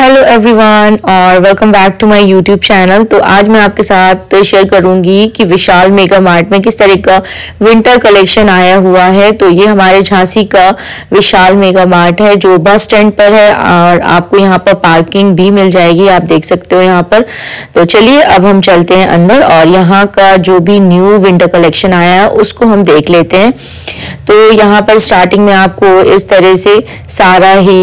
Hello everyone और welcome back to my YouTube channel तो आज मैं आपके साथ शेयर करूँगी कि विशाल मेगा मार्ट में किस तरह का विंटर कलेक्शन आया हुआ है। तो ये हमारे झांसी का विशाल मेगा मार्ट है, जो बस स्टैंड पर है, और आपको यहाँ पर पार्किंग भी मिल जाएगी, आप देख सकते हो यहाँ पर। तो चलिए, अब हम चलते हैं अंदर, और यहाँ का जो भी न्यू विंटर कलेक्शन आया है, उसको हम देख लेते हैं। तो यहाँ पर स्टार्टिंग में आपको इस तरह से सारा ही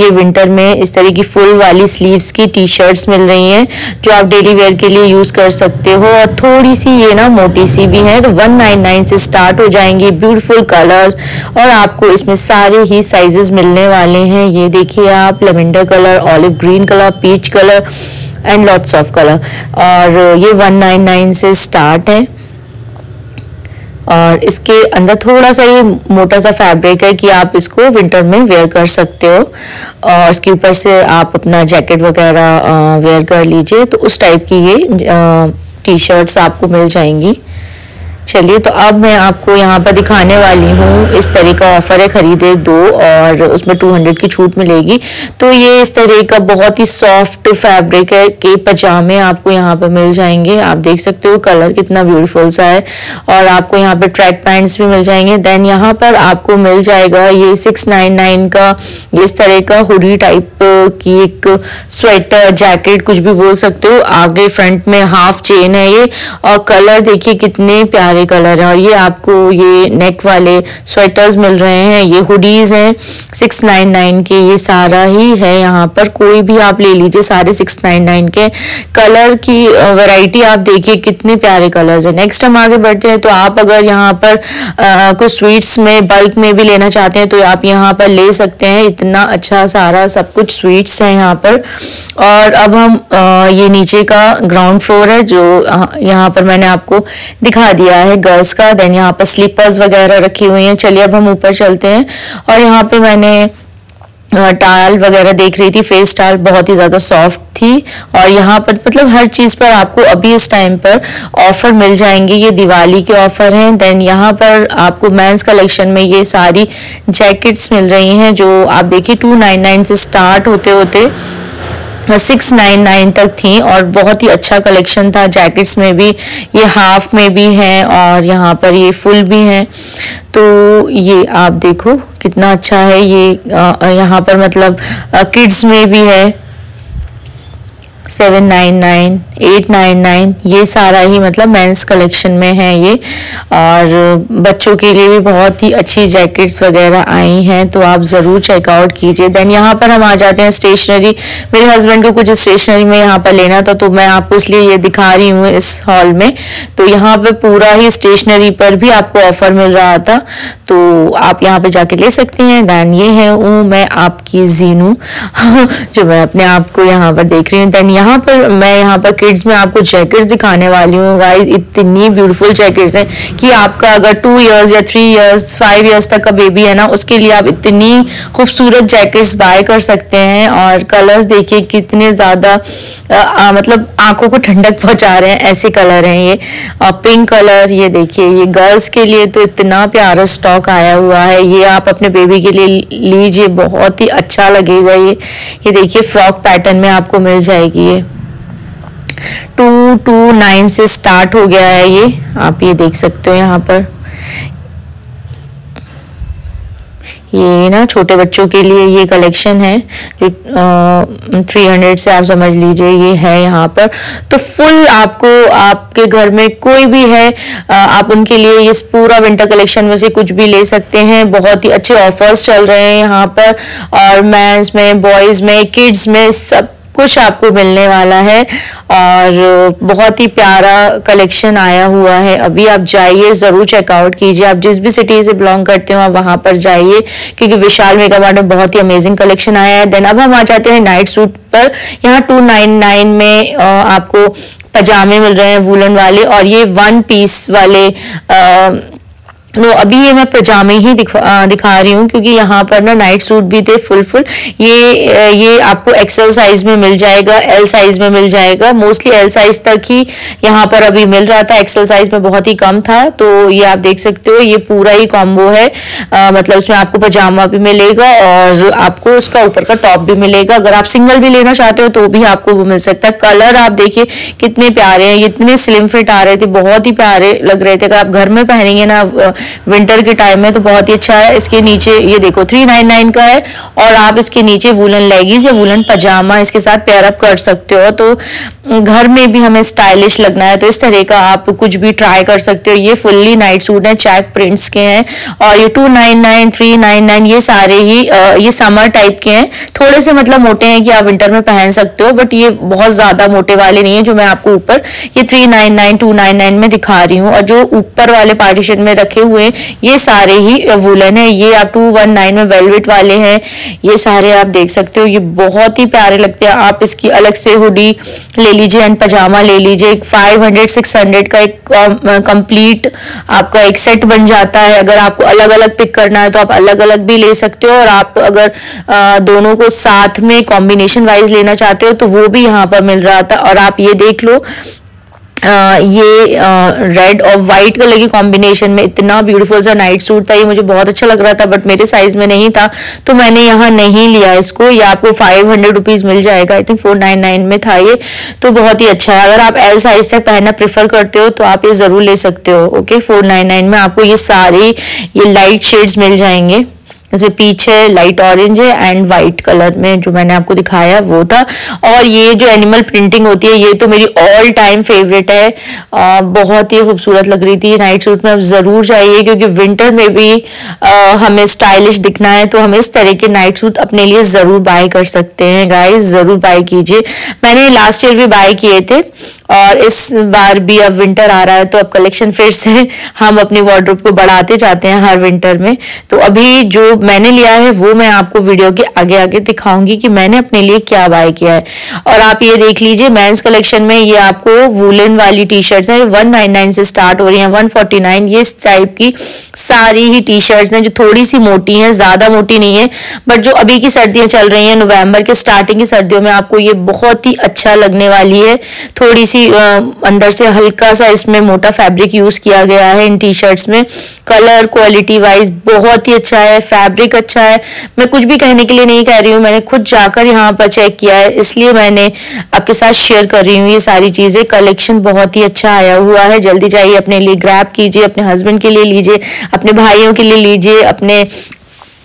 ये विंटर में इस तरह की फुल वाली स्लीव्स की टी शर्ट्स मिल रही हैं, जो आप डेली वेयर के लिए यूज़ कर सकते हो। और थोड़ी सी ये ना मोटी सी भी है तो 199 से स्टार्ट हो जाएँगी ब्यूटीफुल कलर्स और आपको इसमें सारे ही साइजेस मिलने वाले हैं। ये देखिए आप lavender colour olive green colour peach colour and lots of colour और ये 199 से स्टार्ट है। और इसके अंदर थोड़ा सा ये मोटा सा फैब्रिक है कि आप इसको विंटर में वेयर कर सकते हो। और इसके ऊपर से आप अपना जैकेट वगैरह वेयर कर लीजिए तो उस टाइप की ये टी शर्ट्स आपको मिल जाएँगी। चलिए तो अब मैं आपको यहाँ पर दिखाने वाली हूँ इस तरह का ऑफ़र है खरीदे दो और उसमें 200 की छूट मिलेगी। तो ये इस तरह का बहुत ही सॉफ्ट फैब्रिक है के पजामे आपको यहाँ पर मिल जाएँगे। आप देख सकते हो कलर कितना ब्यूटीफुल सा है और आपको यहाँ पर ट्रैक पैंट्स भी मिल जाएँगे। देन यहाँ पर आपको मिल जाएगा ये सिक्स का, इस तरह का हुडी टाइप की एक स्वेटर जैकेट कुछ भी बोल सकते हो। आगे फ्रंट में हाफ़ चेन है ये। और कलर देखिए कितने प्यारे कलर है। और ये आपको ये नेक वाले स्वेटर्स मिल रहे हैं। ये हुडीज हैं सिक्स नाइन नाइन के। ये सारा ही है यहाँ पर। कोई भी आप ले लीजिए, सारे सिक्स नाइन नाइन के। कलर की वैरायटी आप देखिए कितने प्यारे कलर्स है। नेक्स्ट हम आगे बढ़ते हैं। तो आप अगर यहाँ पर कुछ स्वीट्स में बल्क में भी लेना चाहते हैं तो आप यहाँ पर ले सकते हैं। इतना अच्छा सारा सब कुछ स्वीट्स हैं यहाँ पर। और अब हम ये नीचे का ग्राउंड फ्लोर है जो यहाँ पर मैंने आपको दिखा दिया है गर्ल्स का। देन यहाँ पर स्लीपर्स वगैरह रखी हुई हैं। चलिए अब हम ऊपर चलते हैं। और यहाँ पे मैंने टाल वगैरह देख रही थी फेस टाल बहुत ही ज़्यादा सॉफ्ट थी और यहाँ पर मतलब हर चीज़ पर आपको अभी इस टाइम पर ऑफ़र मिल जाएँगे। ये दिवाली के ऑफ़र हैं। देन यहाँ पर आपको मैंस कलेक्शन में ये सारी जैकेट्स मिल रही हैं, जो आप देखिए टू नाइन नाइन से स्टार्ट होते होते सिक्स नाइन नाइन तक थी और बहुत ही अच्छा कलेक्शन था। जैकेट्स में भी, ये हाफ़ में भी है और यहाँ पर ये फुल भी है। तो ये आप देखो, कितना अच्छा है ये यहाँ पर मतलब किड्स में भी है। Seven nine nine, eight nine nine, ये सारा ही मतलब मेंस कलेक्शन में है ये। और बच्चों के लिए भी बहुत ही अच्छी जैकेट्स वगैरह आई हैं तो आप ज़रूर चेकआउट कीजिए। देन यहाँ पर हम आ जाते हैं स्टेशनरी मेरे हस्बैंड को कुछ स्टेशनरी में यहाँ पर लेना था तो मैं आपको इसलिए ये दिखा रही हूँ इस हॉल में। तो यहाँ पर पूरा ही स्टेशनरी पर भी आपको ऑफ़र मिल रहा था तो आप यहाँ पे जाके ले सकते हैं। देन ये है वो मैं आपकी जीनू, जो मैं अपने आप को यहाँ पर देख रही हूँ। देन यहाँ पर मैं यहाँ पर किड्स में आपको जैकेट्स दिखाने वाली हूँ गाइस इतनी ब्यूटीफुल जैकेट्स हैं कि आपका अगर टू इयर्स या थ्री इयर्स फाइव इयर्स तक का बेबी है ना, उसके लिए आप इतनी खूबसूरत जैकेट्स बाय कर सकते हैं। और कलर्स देखिए कितने ज़्यादा मतलब आँखों को ठंडक पहुँचा रहे हैं, ऐसे कलर हैं ये। और पिंक कलर ये देखिए, ये गर्ल्स के लिए तो इतना प्यारा स्टॉक आया हुआ है। ये आप अपने बेबी के लिए लीजिए, बहुत ही अच्छा लगेगा ये। ये देखिए फ्रॉक पैटर्न में आपको मिल जाएगी ये। टू टू नाइन से स्टार्ट हो गया है ये। आप ये देख सकते हो यहाँ पर। ये ना छोटे बच्चों के लिए ये कलेक्शन है। जो थ्री हंड्रेड से आप समझ लीजिए, ये है यहाँ पर। तो फुल आपको, आपके घर में कोई भी है आप उनके लिए ये पूरा विंटर कलेक्शन में से कुछ भी ले सकते हैं। बहुत ही अच्छे ऑफर्स चल रहे हैं यहाँ पर। और मैंस में बॉयज़ में किड्स में, सब कुछ आपको मिलने वाला है और बहुत ही प्यारा कलेक्शन आया हुआ है। अभी आप जाइए, ज़रूर चेकआउट कीजिए। आप जिस भी सिटी से बिलोंग करते हो, आप वहाँ पर जाइए, क्योंकि विशाल मेगा मार्ट में बहुत ही अमेजिंग कलेक्शन आया है। देन अब हम आ जाते हैं नाइट सूट पर। यहाँ टू नाइन नाइन में आपको पजामे मिल रहे हैं वुलन वाले और ये वन पीस वाले नो अभी ये मैं पजामे ही दिखा दिखा रही हूँ क्योंकि यहाँ पर ना नाइट सूट भी थे फुल फुल ये ये आपको एक्सएल साइज़ में मिल जाएगा एल साइज़ में मिल जाएगा। मोस्टली एल साइज़ तक ही यहाँ पर अभी मिल रहा था एक्सएल साइज़ में बहुत ही कम था। तो ये आप देख सकते हो ये पूरा ही कॉम्बो है। आ, मतलब उसमें आपको पजामा भी मिलेगा और आपको उसका ऊपर का टॉप भी मिलेगा। अगर आप सिंगल भी लेना चाहते हो तो भी आपको वो मिल सकता है। कलर आप देखिए कितने प्यारे हैं इतने स्लिम फिट आ रहे थे बहुत ही प्यारे लग रहे थे। अगर आप घर में पहनेंगे ना विंटर के टाइम में तो बहुत ही अच्छा है। इसके नीचे, ये देखो, थ्री नाइन नाइन का है और आप इसके नीचे वुलन लेगीज या वुलन पजामा इसके साथ पेयर अप कर सकते हो। तो घर में भी हमें स्टाइलिश लगना है तो इस तरह का आप कुछ भी ट्राई कर सकते हो। ये फुल्ली नाइट सूट है चैक प्रिंट्स के हैं और ये two nine nine three nine nine ये सारे ही ये समर टाइप के हैं। थोड़े से मतलब मोटे हैं कि आप विंटर में पहन सकते हो बट ये बहुत ज़्यादा मोटे वाले नहीं है जो मैं आपको ऊपर, ये three nine nine two nine nine में दिखा रही हूँ। और जो ऊपर वाले पार्टीशन में रखे हुए ये सारे ही वुलन है ये आप टू वन नाइन में वेलवेट वाले हैं ये सारे आप देख सकते हो ये बहुत ही प्यारे लगते हैं आप इसकी अलग से हुडी ले लीजिए एंड पजामा ले लीजिए एक 500 600 का एक कंप्लीट आपका एक सेट बन जाता है अगर आपको अलग अलग पिक करना है तो आप अलग अलग भी ले सकते हो और आप अगर आ, दोनों को साथ में कॉम्बिनेशन वाइज लेना चाहते हो तो वो भी यहाँ पर मिल रहा था और आप ये देख लो ये रेड और वाइट कलर की कॉम्बिनेशन में इतना ब्यूटीफुल सा नाइट सूट था, ये मुझे बहुत अच्छा लग रहा था बट मेरे साइज़ में नहीं था तो मैंने यहाँ नहीं लिया इसको। ये आपको फाइव हंड्रेड रुपीज़ मिल जाएगा I think four nine nine में था ये तो बहुत ही अच्छा है। अगर आप एल साइज़ तक पहनना प्रेफर करते हो तो आप ये ज़रूर ले सकते हो ओके फोर नाइन नाइन में आपको ये सारे, ये लाइट शेड्स मिल जाएँगे। जैसे पीछे लाइट ऑरेंज है एंड वाइट कलर में जो मैंने आपको दिखाया वो था। और ये जो एनिमल प्रिंटिंग होती है ये तो मेरी ऑल टाइम फेवरेट है। आ, बहुत ही खूबसूरत लग रही थी। नाइट सूट में अब ज़रूर चाहिए क्योंकि विंटर में भी आ, हमें स्टाइलिश दिखना है तो हम इस तरह के नाइट सूट अपने लिए ज़रूर बाय कर सकते हैं। गाइस ज़रूर बाय कीजिए। मैंने लास्ट ईयर भी बाय किए थे और इस बार भी अब विंटर आ रहा है तो अब कलेक्शन फिर से हम अपने वार्ड्रोब को बढ़ाते जाते हैं हर विंटर में। तो अभी जो मैंने लिया है, वो मैं आपको वीडियो के आगे आगे दिखाऊँगी कि मैंने अपने लिए क्या बाय किया है। और आप ये देख लीजिए मेंस कलेक्शन में ये आपको वुलन वाली टी शर्ट्स हैं वन नाइन नाइन से स्टार्ट हो रही हैं वन फोर्टी नाइन ये इस टाइप की सारी ही टी शर्ट्स हैं जो थोड़ी सी मोटी हैं, ज़्यादा मोटी नहीं है बट जो अभी की सर्दियाँ चल रही हैं, नवंबर के स्टार्टिंग की सर्दियों में आपको ये बहुत ही अच्छा लगने वाली है। थोड़ी सी अंदर से हल्का सा इसमें मोटा फैब्रिक यूज़ किया गया है इन टी शर्ट्स में। कलर क्वालिटी वाइज बहुत ही अच्छा है फैब्रिक फैब्रिक अच्छा है। मैं कुछ भी कहने के लिए नहीं कह रही हूँ, मैंने खुद जाकर यहाँ पर चेक किया है। इसलिए मैंने आपके साथ शेयर कर रही हूँ, ये सारी चीज़ें। कलेक्शन बहुत ही अच्छा आया हुआ है। जल्दी जाइए, अपने लिए ग्रैप कीजिए, अपने हस्बैंड के लिए लीजिए, अपने भाइयों के लिए लीजिए, अपने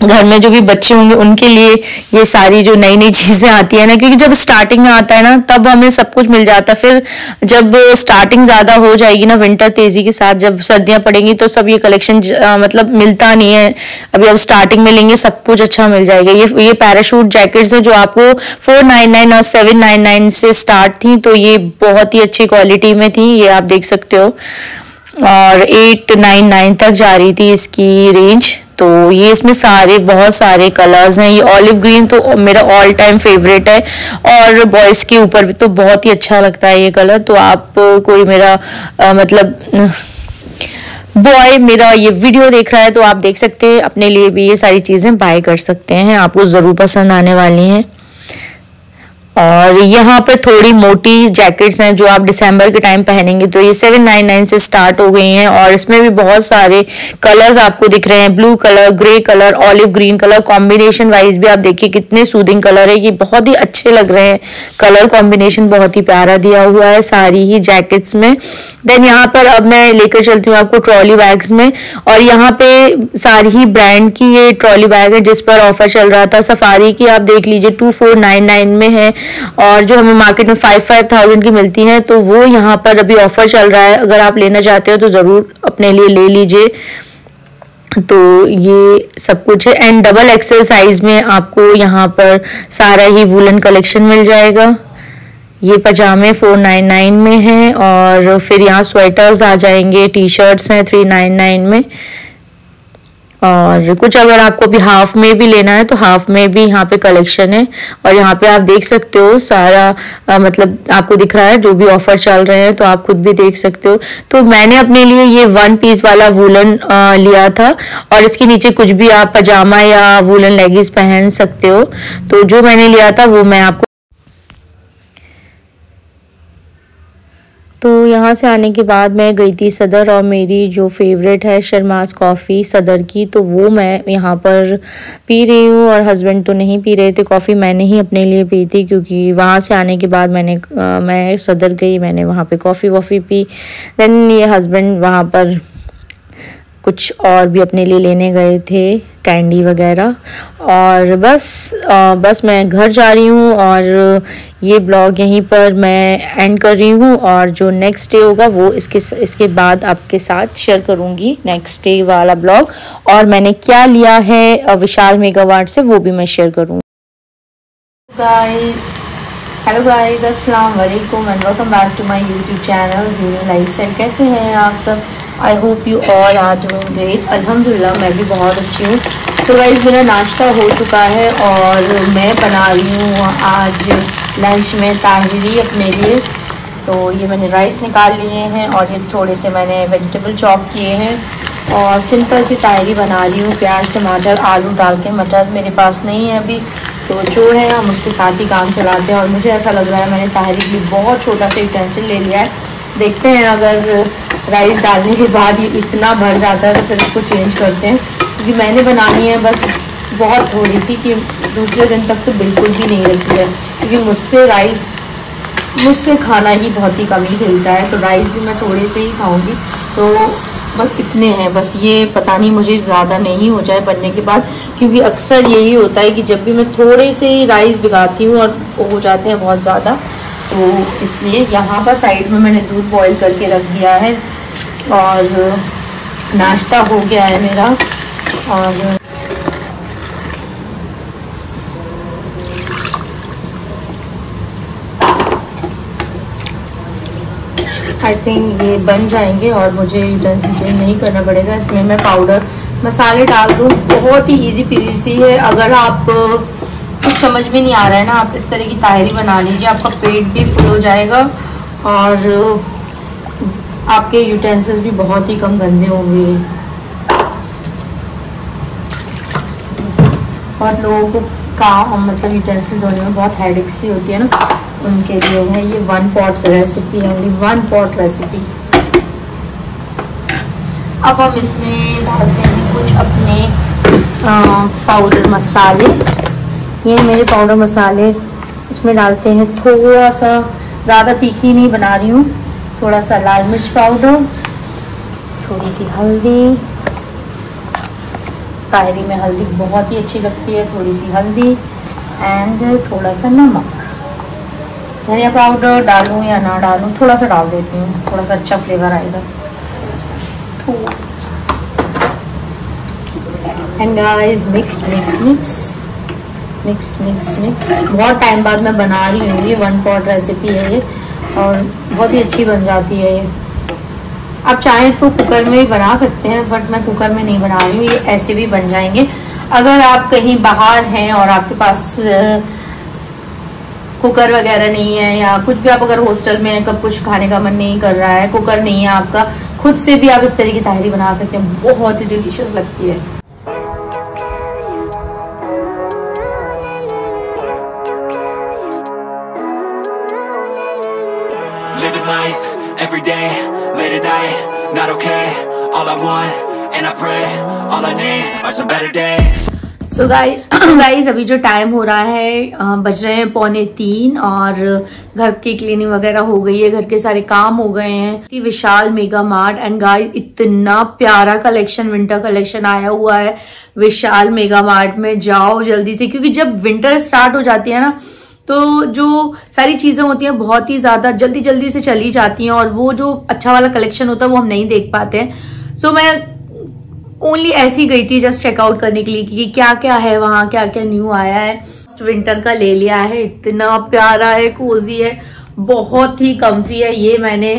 घर में जो भी बच्चे होंगे, उनके लिए ये सारी जो नई नई चीज़ें आती है ना, क्योंकि जब स्टार्टिंग में आता है ना, तब हमें सब कुछ मिल जाता है। फिर जब स्टार्टिंग ज़्यादा हो जाएगी ना विंटर तेज़ी के साथ जब सर्दियाँ पड़ेंगी तो सब ये कलेक्शन मतलब मिलता नहीं है। अभी अब स्टार्टिंग में लेंगे, सब कुछ अच्छा मिल जाएगा। ये ये पैराशूट जैकेट्स है जो आपको फोर नाइन नाइन और सेवन नाइन नाइन से स्टार्ट थी तो ये बहुत ही अच्छी क्वालिटी में थी, ये आप देख सकते हो। और एट नाइन नाइन तक जा रही थी इसकी रेंज तो ये इसमें सारे बहुत सारे कलर्स हैं। ये ऑलिव ग्रीन तो मेरा ऑल टाइम फेवरेट है। और बॉयज़ के ऊपर भी तो बहुत ही अच्छा लगता है ये कलर तो आप कोई मेरा आ, मतलब बॉय मेरा ये वीडियो देख रहा है तो आप देख सकते हैं। अपने लिए भी ये सारी चीज़ें बाय कर सकते हैं। आपको ज़रूर पसंद आने वाली हैं। और यहाँ पे थोड़ी मोटी जैकेट्स हैं जो आप दिसंबर के टाइम पहनेंगे तो ये सेवन नाइन नाइन से स्टार्ट हो गई हैं और इसमें भी बहुत सारे कलर्स आपको दिख रहे हैं। Blue colour grey colour olive green colour combination wise भी आप देखिए कितने सूदिंग कलर है। ये बहुत ही अच्छे लग रहे हैं। कलर कॉम्बिनेशन बहुत ही प्यारा दिया हुआ है सारी ही जैकेट्स में। देन यहाँ पर अब मैं लेकर चलती हूँ आपको ट्रॉली बैग्स में। और यहाँ पे सारी ही ब्रांड की ये ट्रॉली बैग है जिस पर ऑफ़र चल रहा था। सफारी की आप देख लीजिए टू फोर नाइन नाइन में है। और जो हमें मार्केट में फाइव फाइव थाउज़ेंड की मिलती हैं तो वो यहाँ पर अभी ऑफ़र चल रहा है। अगर आप लेना चाहते हो तो ज़रूर अपने लिए ले लीजिए। तो ये सब कुछ है। एंड डबल एक्सेल साइज़ में आपको यहाँ पर सारा ही वुलन कलेक्शन मिल जाएगा। ये पजामे फोर नाइन नाइन में है और फिर यहाँ स्वेटर्स आ जाएँगे टी शर्ट्स हैं थ्री नाइन नाइन में। और कुछ अगर आपको भी हाफ़ में भी लेना है तो हाफ़ में भी यहाँ पे कलेक्शन है। और यहाँ पे आप देख सकते हो सारा आ, मतलब आपको दिख रहा है जो भी ऑफ़र चल रहे हैं तो आप खुद भी देख सकते हो। तो मैंने अपने लिए ये वन पीस वाला वुलन लिया था। और इसके नीचे कुछ भी आप पजामा या वुलन लेगिस पहन सकते हो। तो जो मैंने लिया था वो मैं आपको तो यहाँ से आने के बाद मैं गई थी सदर और मेरी जो फेवरेट है शर्माज कॉफ़ी सदर की तो वो मैं यहाँ पर पी रही हूँ और हस्बैंड तो नहीं पी रहे थे। कॉफ़ी मैंने ही अपने लिए पी थी क्योंकि वहाँ से आने के बाद मैंने आ, मैं सदर गई मैंने वहाँ पे कॉफ़ी वॉफ़ी पी। देन ये हस्बैंड वहाँ पर कुछ और भी अपने लिए लेने गए थे कैंडी वगैरह। और बस आ, बस मैं घर जा रही हूँ और ये ब्लॉग यहीं पर मैं एंड कर रही हूँ और जो नेक्स्ट डे होगा वो इसके इसके बाद आपके साथ शेयर करूँगी नेक्स्ट डे वाला ब्लॉग और मैंने क्या लिया है विशाल मेगावाट से वो भी मैं शेयर करूँगी हेलो गाइस अस्सलाम वालेकुम and welcome back to my YouTube channel zero lifestyle कैसे हैं आप सब? I hope you all are doing great अल्हम्दुलिल्लाह मैं भी बहुत अच्छी हूँ। तो गाइस मेरा नाश्ता हो चुका है और मैं बना रही हूँ आज लंच में ताहिरी अपने लिए। तो ये मैंने राइस निकाल लिए हैं और ये थोड़े से मैंने वेजिटेबल चॉप किए हैं। और सिंपल सी तायरी बना रही हूँ, प्याज, टमाटर, आलू डाल के। मटर मेरे पास नहीं है अभी तो जो है हम उसके साथ ही काम चलाते हैं। और मुझे ऐसा लग रहा है मैंने के लिए बहुत छोटा सा यूटेंसिल ले लिया है। देखते हैं अगर राइस डालने के बाद ये इतना भर जाता है तो फिर इसको चेंज करते हैं। क्योंकि मैंने बनानी है, बस बहुत थोड़ी सी कि दूसरे दिन तक तो बिल्कुल भी नहीं रखी है। क्योंकि मुझसे राइस मुझसे खाना ही बहुत ही कम ही खिलता है। तो राइस भी मैं थोड़े से ही खाऊँगी। तो बस इतने हैं। बस ये पता नहीं मुझे ज़्यादा नहीं हो जाए बनने के बाद, क्योंकि अक्सर यही होता है कि जब भी मैं थोड़े से ही राइस भिगाती हूँ और हो जाते हैं बहुत ज़्यादा तो इसलिए यहाँ पर साइड में मैंने दूध बॉईल करके रख दिया है और नाश्ता हो गया है मेरा और आई थिंक ये बन जाएँगे और मुझे यूटेंसिल चेंज नहीं करना पड़ेगा। इसमें मैं पाउडर मसाले डाल दूँ। बहुत ही इजी पीजी सी है। अगर आप कुछ समझ में नहीं आ रहा है ना, आप इस तरह की तायरी बना लीजिए। आपका पेट भी फुल हो जाएगा और आपके यूटेंसिल्स भी बहुत ही कम गंदे होंगे। बहुत लोगों को काम मतलब यूटेंसिल धोने में बहुत हेडिक सी होती है ना। उनके लिए है ये one pot recipe only one pot recipe अब हम इसमें डालते हैं कुछ अपने पाउडर मसाले। ये मेरे पाउडर मसाले, इसमें डालते हैं थोड़ा सा ज़्यादा तीखी नहीं बना रही हूँ थोड़ा सा लाल मिर्च पाउडर थोड़ी सी हल्दी। तायरी में हल्दी बहुत ही अच्छी लगती है थोड़ी सी हल्दी एंड थोड़ा सा नमक। धनिया पाउडर डालूं या ना डालूं थोड़ा सा डाल देती हूँ थोड़ा सा अच्छा फ्लेवर आएगा। And guys mix mix mix mix mix mix बहुत टाइम बाद मैं बना रही हूँ, ये वन पॉट रेसिपी है ये, और बहुत ही अच्छी बन जाती है ये। आप चाहें तो कुकर में भी बना सकते हैं बट मैं कुकर में नहीं बना रही हूँ, ये ऐसे भी बन जाएँगे। अगर आप कहीं बाहर हैं और आपके पास कुकर वगैरह नहीं है या कुछ भी आप अगर हॉस्टल में है कब कुछ खाने का मन नहीं कर रहा है कुकर नहीं है आपका खुद से भी आप इस तरह की तहरी बना सकते हैं। बहुत ही डिलीशियस लगती है। Not okay All I want, and I pray, all I need are some better days. So guys अभी जो टाइम हो रहा है बज रहे हैं पौने तीन और घर की क्लीनिंग वगैरह हो गई है घर के सारे काम हो गए हैं। Vishal mega mart and guys इतना प्यारा कलेक्शन विंटर कलेक्शन आया हुआ है। विशाल मेगा मार्ट में जाओ जल्दी से क्योंकि जब विंटर स्टार्ट हो जाती है ना तो जो सारी चीज़ें होती हैं बहुत ही ज़्यादा जल्दी जल्दी से चली जाती हैं और वो जो अच्छा वाला कलेक्शन होता है वो हम नहीं देख पाते हैं। सो so, मैं ओनली ऐसी गई थी जस्ट चेकआउट करने के लिए कि क्या क्या है वहाँ क्या क्या न्यू आया है। विंटर का ले लिया है, इतना प्यारा है कोजी है, बहुत ही कम्फी है। ये मैंने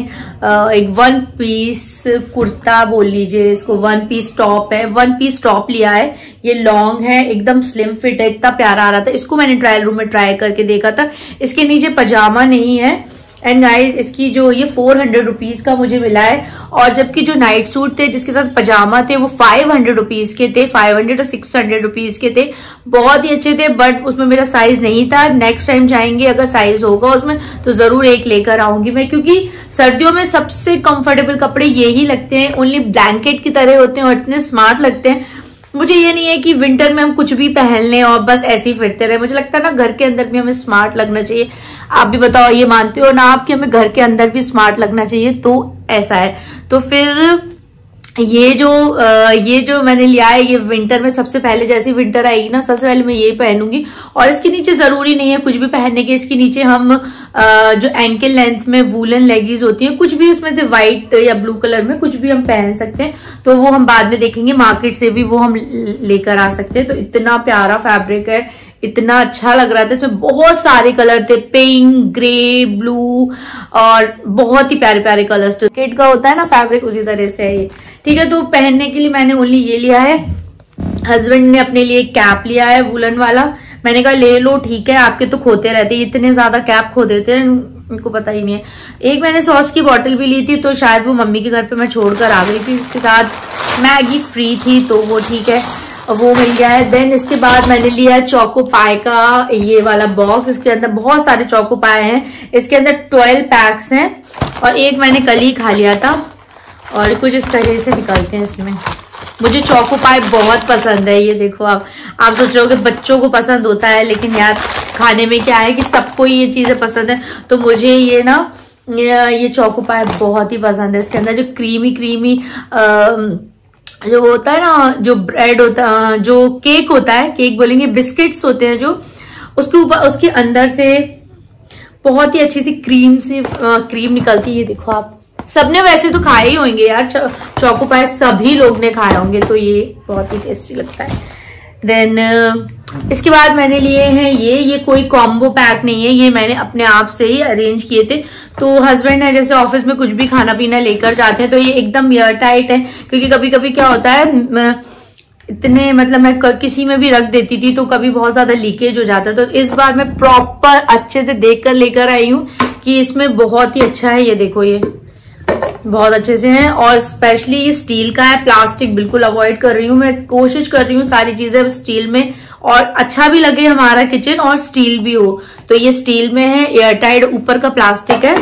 एक वन पीस कुर्ता बोल लीजिए, इसको वन पीस टॉप है। वन पीस टॉप लिया है। ये लॉन्ग है, एकदम स्लिम फिट है, इतना प्यारा आ रहा था। इसको मैंने ट्रायल रूम में ट्राई करके देखा था। इसके नीचे पजामा नहीं है। एंड गाइस इसकी जो ये फोर हंड्रेड रुपीज़ का मुझे मिला है, और जबकि जो नाइट सूट थे, जिसके साथ पजामा थे, वो फाइव हंड्रेड रुपीज़ के थे फाइव हंड्रेड और सिक्स हंड्रेड रुपीज़ के थे। बहुत ही अच्छे थे बट उसमें मेरा साइज़ नहीं था। नेक्स्ट टाइम जाएँगे, अगर साइज़ होगा उसमें तो ज़रूर एक लेकर आऊँगी मैं, क्योंकि सर्दियों में सबसे कंफर्टेबल कपड़े यही लगते हैं। ओनली ब्लैंकेट की तरह होते हैं और इतने स्मार्ट लगते हैं। मुझे ये नहीं है कि विंटर में हम कुछ भी पहन लें और बस ऐसे ही फिरते रहे। मुझे लगता है ना, घर के अंदर भी हमें स्मार्ट लगना चाहिए। आप भी बताओ, ये मानते हो ना आप कि हमें घर के अंदर भी स्मार्ट लगना चाहिए? तो ऐसा है। तो फिर ये जो ये जो मैंने लिया है, ये विंटर में सबसे पहले जैसी विंटर आएगी ना, सबसे पहले मैं ये पहनूँगी। और इसके नीचे ज़रूरी नहीं है कुछ भी पहनने के, इसके नीचे हम जो एंकल लेंथ में वूलन लेगीज होती है, कुछ भी उसमें से व्हाइट या ब्लू कलर में कुछ भी हम पहन सकते हैं। तो वो हम बाद में देखेंगे मार्केट से भी वो हम लेकर आ सकते हैं। तो इतना प्यारा फैब्रिक है, इतना अच्छा लग रहा था। इसमें बहुत सारे कलर थे पिंक ग्रे ब्लू और बहुत ही प्यारे प्यारे कलर्स थे किट का होता है ना फैब्रिक उसी तरह से है ये। ठीक है तो पहनने के लिए मैंने ओनली ये लिया है। हस्बैंड ने अपने लिए कैप लिया है वुलन वाला। मैंने कहा, ले लो, ठीक है, आपके तो खोते रहते इतने ज़्यादा कैप खो देते हैं, इनको पता ही नहीं है। एक मैंने सॉस की बॉटल भी ली थी तो शायद वो मम्मी के घर पे मैं छोड़कर आ गई थी, उसके साथ मैगी फ्री थी तो वो ठीक है वो मिल गया है। देन इसके बाद मैंने लिया है चौको पाए का ये वाला बॉक्स इसके अंदर बहुत सारे चौको पाए हैं। इसके अंदर ट्वेल्व पैक्स हैं, और एक मैंने कल ही खा लिया था। और कुछ इस तरह से निकलते हैं इसमें। मुझे चौको पाए बहुत पसंद है, ये देखो आप। आप सोच रहे हो कि बच्चों को पसंद होता है, लेकिन यार, खाने में क्या है कि सबको ये चीज़ें पसंद है। तो मुझे ये ना, ये चौको पाए बहुत ही पसंद है। इसके अंदर जो क्रीमी क्रीमी जो होता है ना, जो ब्रेड होता है जो केक होता है केक बोलेंगे बिस्किट्स होते हैं जो, उसके ऊपर, उसके अंदर से बहुत ही अच्छी सी क्रीम सी क्रीम निकलती है, ये देखो आप। सबने वैसे तो खाए ही होंगे यार चौको पाए सभी लोग ने खाए होंगे तो ये बहुत ही टेस्टी लगता है। देन इसके बाद मैंने लिए हैं ये ये कोई कॉम्बो पैक नहीं है, ये मैंने अपने आप से ही अरेंज किए थे। तो हस्बैंड है, जैसे ऑफ़िस में कुछ भी खाना पीना लेकर जाते हैं तो ये एकदम एयर टाइट है, क्योंकि कभी कभी क्या होता है इतने मतलब मैं किसी में भी रख देती थी तो कभी बहुत ज़्यादा लीकेज हो जाता तो इस बार मैं प्रॉपर अच्छे से देख कर लेकर आई हूँ कि इसमें बहुत ही अच्छा है, ये देखो ये। बहुत अच्छे से हैं और स्पेशली ये स्टील का है। प्लास्टिक बिल्कुल अवॉइड कर रही हूँ मैं। कोशिश कर रही हूँ सारी चीज़ें स्टील में। और अच्छा भी लगे हमारा किचन और स्टील भी हो। तो ये स्टील में है एयरटाइट ऊपर का प्लास्टिक है।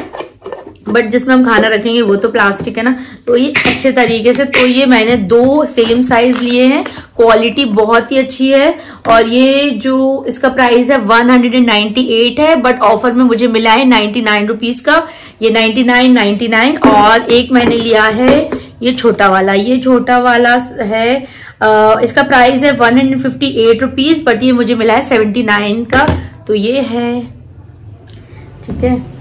बट जिसमें हम खाना रखेंगे वो तो प्लास्टिक है ना। तो ये अच्छे तरीके से तो ये मैंने दो सेम साइज़ लिए हैं। क्वालिटी बहुत ही अच्छी है और ये जो इसका प्राइस है 198 है बट ऑफ़र में मुझे मिला है 99 रुपीस का। ये 99 99 और एक मैंने लिया है ये छोटा वाला। ये छोटा वाला है आ, इसका प्राइस है one hundred fifty eight rupees but ये मुझे मिला है सेवेंटी नाइन का। तो ये है ठीक है?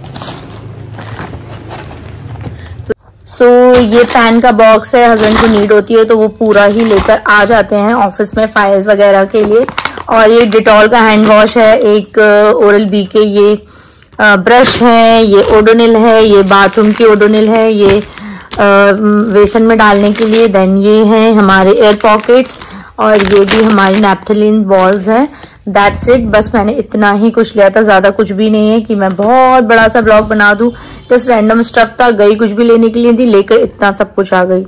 सो so, ये पैन का बॉक्स है हस्बैंड की नीड होती है तो वो पूरा ही लेकर आ जाते हैं ऑफ़िस में फाइल्स वगैरह के लिए। और ये डिटॉल का हैंड वॉश है एक ओरल बी के ये ब्रश है ये ओडोनिल है ये बाथरूम की ओडोनिल है ये बेसन में डालने के लिए देन ये है हमारे एयर पॉकेट्स और ये भी हमारी नैप्थलिन बॉल्स हैं। दैट्स इट बस मैंने इतना ही कुछ लिया था, ज़्यादा कुछ भी नहीं है कि मैं बहुत बड़ा सा ब्लॉग बना दूँ। जस्ट रैंडम स्टफ़ था, गई कुछ भी लेने के लिए थी, लेकर इतना सब कुछ आ गई।